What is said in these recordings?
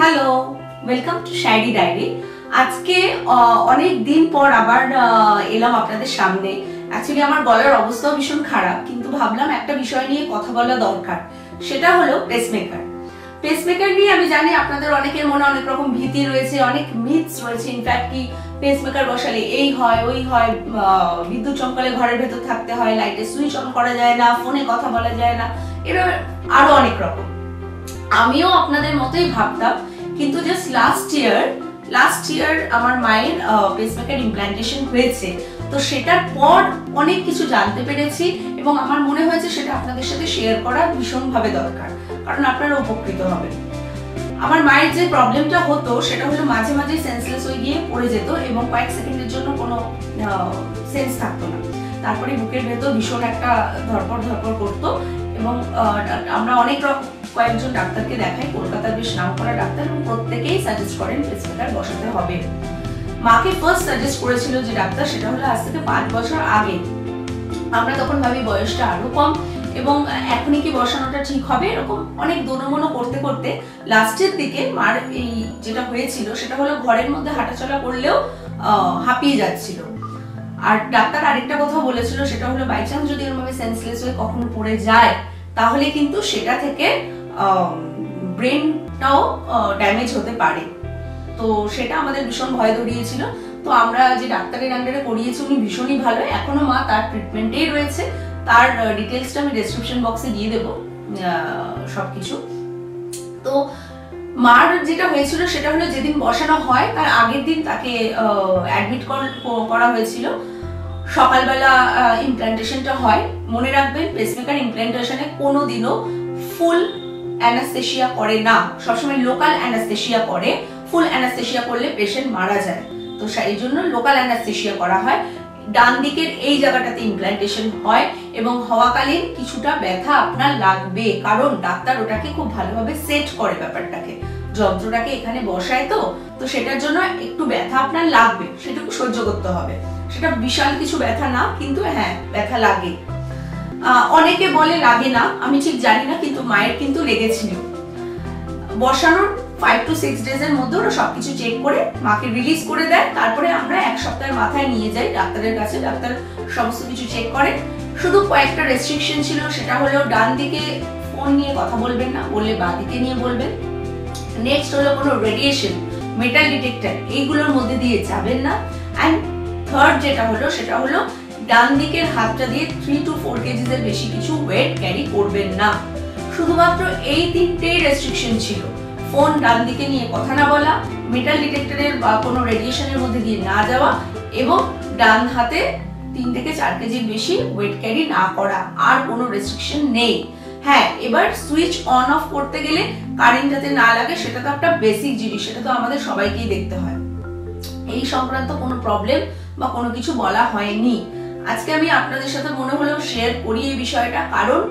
Hello welcome to Shayari diary আজকে অনেক দিন পর আবার এলাম আপনাদের সামনে। অ্যাকচুয়ালি আমার গলার অবস্থাও ভীষণ খারাপ, কিন্তু ভাবলাম একটা বিষয় নিয়ে কথা বলা দরকার। সেটা হলো পেসমেকার পেসমেকার নিয়ে আমি জানি আপনাদের অনেকের মনে অনেক রকম ভীতি রয়েছে, অনেক মিথস রয়েছে। ইনফ্যাক্ট কি পেসমেকার বসালে এই হয়, ওই হয় বিদ্যুৎ চমকালে ঘরের ভেতর থাকতে হয় লাইটে সুইচ অন করা যায় না ফোনে কথা বলা যায় না। এরা আরও অনেক রকম। আমিও আপনাদের মতোই ভাবতাম কিন্তু just last year last year আমার মায়ের পেসমেকার ইমপ্ল্যান্টেশন হয়েছে। তো সেটার পর অনেক কিছু জানতে পেরেছি এবং আমার মনে হয়েছে সেটা আপনাদের সাথে শেয়ার করা ভীষণভাবে দরকার, কারণ আপনারা উপকৃত হবেন। আমার মায়ের যে প্রবলেমটা হতো, সেটা হলো মাঝে মাঝে সেন্সলেস হয়ে গিয়ে পড়ে যেত এবং কয়েক সেকেন্ডের জন্য কোনো সেন্স থাকতো না। তারপরে বুকের ভেতর ভীষণ একটা ধরপড় ধরপড় করতো এবং আমরা অনেক রকম কয়েকজন ডাক্তারকে দেখাই কলকাতার বেশ নাম করা ডাক্তার এবং প্রত্যেকেই সাজেস্ট করেন পেসমেকার বসাতে হবে। মাকে ফার্স্ট সাজেস্ট করেছিল যে ডাক্তার, সেটা হলো আজ থেকে পাঁচ বছর আগে। আমরা তখন ভাবি বয়সটা আরও কম এবং এখনই কি বসানোটা ঠিক হবে? এরকম অনেক দোনমনো করতে করতে লাস্টের দিকে মার এই যেটা হয়েছিল, সেটা হলো ঘরের মধ্যে হাঁটাচলা করলেও হাঁপিয়ে যাচ্ছিল। আর ডাক্তার আরেকটা কথা বলেছিল, সেটা হলো, বাই চান্স যদি এরকম সেন্সলেস হয়ে কখনো পড়ে যায়, তাহলে কিন্তু সেটা থেকে ব্রেনটাও ড্যামেজ হতে পারে। তো সেটা আমাদের ভীষণ ভয় ধরিয়েছিল। তো আমরা যে ডাক্তারের আন্ডারে করিয়েছি উনি ভীষণই ভালো। এখনও মা তার ট্রিটমেন্টেই রয়েছে। তার ডিটেলসটা আমি ডেসক্রিপশন বক্সে দিয়ে দেবো সবকিছু। তো মার যেটা হয়েছিল, সেটা হলো যেদিন বসানো হয়, তার আগের দিন তাকে অ্যাডমিট করা হয়েছিল। সকালবেলা ইমপ্ল্যান্টেশনটা হয়। মনে রাখবেন পেসমেকার ইমপ্ল্যান্টেশনে কোনো দিনও ফুল অ্যানাস্থেশিয়া করে না। সবসময় লোকাল অ্যানাস্থেশিয়া করে। ফুল অ্যানাস্থেশিয়া করলে পেশেন্ট মারা যায়। তো সেই জন্য লোকাল অ্যানাস্থেশিয়া করা হয়। ডান দিকের এই জায়গাটাতে ইমপ্ল্যান্টেশন হয় এবং হওয়াকালীন কিছুটা ব্যথা আপনার লাগবে। কারণ ডাক্তার ওটাকে খুব ভালোভাবে সেট করে ব্যাপারটাকে। যন্ত্রটাকে এখানে বসায় তো। তো সেটার জন্য একটু ব্যথা আপনার লাগবে। সেটুকু সহ্য করতে হবে। সেটা বিশাল কিছু ব্যথা না, কিন্তু হ্যাঁ ব্যথা লাগে। অনেকে বলে লাগে না, আমি ঠিক জানি না, কিন্তু মায়ের কিন্তু লেগেছিল। বসানোর ফাইভ টু সিক্স ডেজ এর মধ্যে ওরা সবকিছু চেক করে, মাকে রিলিজ করে দেয়, তারপরে আমরা এক সপ্তাহের মাথায় নিয়ে যাই ডাক্তারের কাছে, ডাক্তার সমস্ত কিছু চেক করে। শুধু কয়েকটা রেস্ট্রিকশন ছিল, সেটা হলো ডান দিকে ফোন নিয়ে কথা বলবেন না, বললে বা দিকে নিয়ে বলবেন। নেক্সট হলো কোনো রেডিয়েশন মেটাল ডিটেক্টর এইগুলোর মধ্যে দিয়ে যাবেন না। অ্যান্ড থার্ড যেটা হলো, সেটা হলো ডান দিকের হাতটা দিয়ে থ্রি টু ফোর কেজিস এর বেশি কিছু ওয়েট ক্যারি করবেন না। শুধুমাত্র এই তিনটেই রেস্ট্রিকশন ছিল। ফোন ডান দিকে নিয়ে কথা না বলা মেটাল ডিটেক্টরের বা কোনো রেডিয়েশনের মধ্যে দিয়ে না যাওয়া এবং ডান হাতে তিন থেকে চার কেজির বেশি ওয়েট ক্যারি না করা, আর কোনো রেস্ট্রিকশন নেই। হ্যাঁ এবার সুইচ অন অফ করতে গেলে কারেন্ট যাতে না লাগে, সেটা তো একটা বেসিক জিনিস, সেটা তো আমাদের সবাইকেই দেখতে হয়। এই সংক্রান্ত কোনো প্রবলেম বা কোনো কিছু বলা হয়নি। আজকে আমি আপনাদের সাথে মনে হলেও শেয়ার করি এই বিষয়টা। কারণ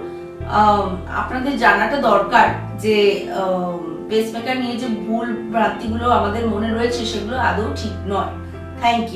আপনাদের জানাটা দরকার যে পেসমেকার নিয়ে যে ভুল ভ্রান্তিগুলো আমাদের মনে রয়েছে, সেগুলো আদৌ ঠিক নয়। Thank you